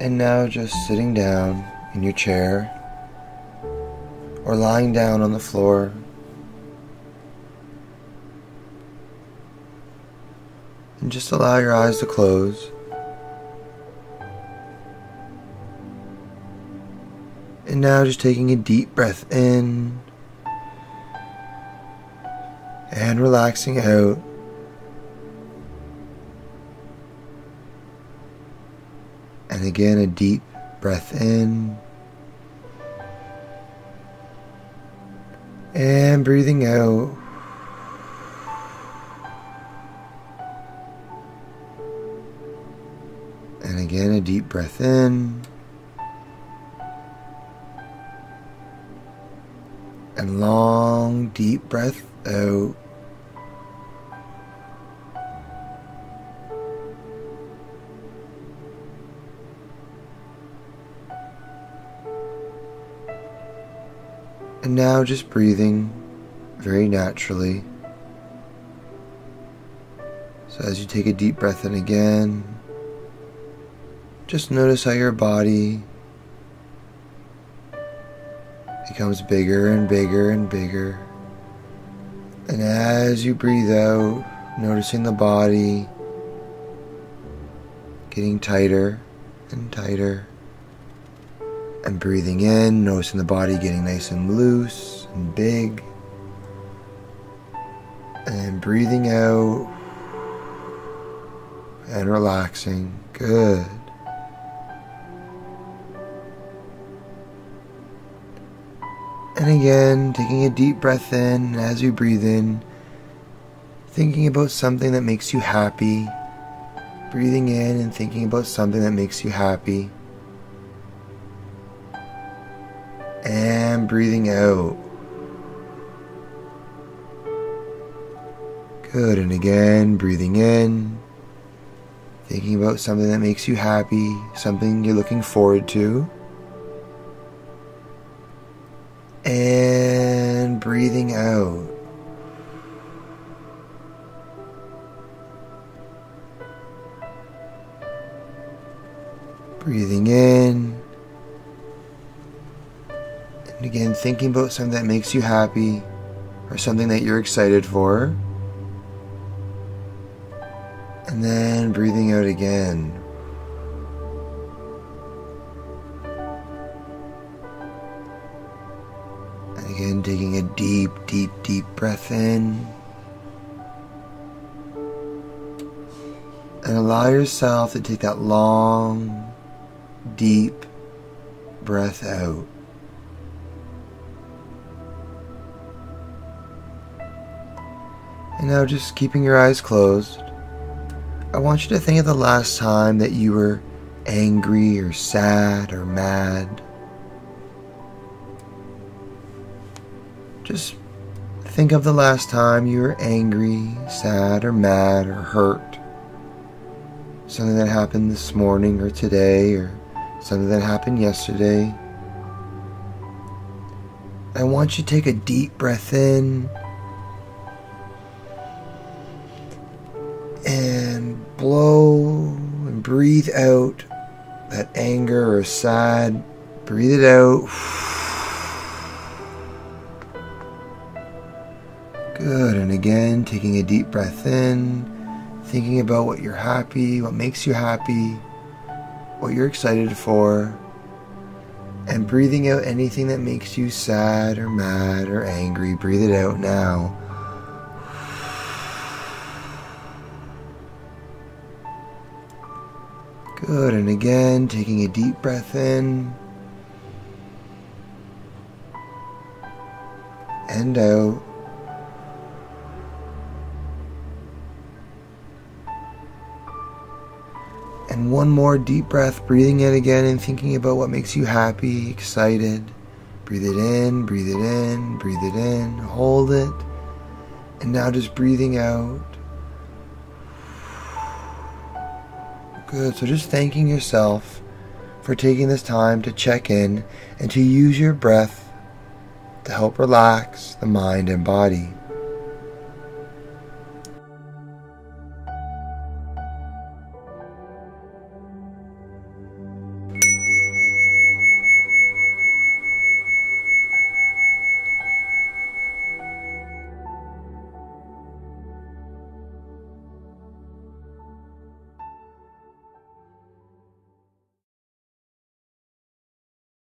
And now just sitting down in your chair or lying down on the floor. And just allow your eyes to close. And now just taking a deep breath in and relaxing out. And again, a deep breath in. And breathing out. And again, a deep breath in. And long, deep breath out. And now just breathing very naturally. So as you take a deep breath in again, just notice how your body becomes bigger and bigger and bigger. And as you breathe out, noticing the body getting tighter and tighter. And breathing in, noticing the body getting nice and loose and big. And breathing out and relaxing. Good. And again, taking a deep breath in, as you breathe in, thinking about something that makes you happy. Breathing in and thinking about something that makes you happy. Breathing out. Good. And again, breathing in. Thinking about something that makes you happy, something you're looking forward to. And breathing out. Breathing in. And again, thinking about something that makes you happy or something that you're excited for. And then breathing out again. And again, taking a deep, deep, deep breath in. And allow yourself to take that long, deep breath out. And now, just keeping your eyes closed, I want you to think of the last time that you were angry or sad or mad. Just think of the last time you were angry, sad, or mad, or hurt. Something that happened this morning or today, or something that happened yesterday. I want you to take a deep breath in blow and breathe out that anger or sad. Breathe it out. Good. And again, taking a deep breath in, thinking about what you're happy, what makes you happy, what you're excited for, and breathing out anything that makes you sad or mad or angry. Breathe it out now. Good. And again, taking a deep breath in and out. And one more deep breath, breathing in again and thinking about what makes you happy, excited. Breathe it in, breathe it in, breathe it in, hold it. And now just breathing out. Good. So just thanking yourself for taking this time to check in and to use your breath to help relax the mind and body.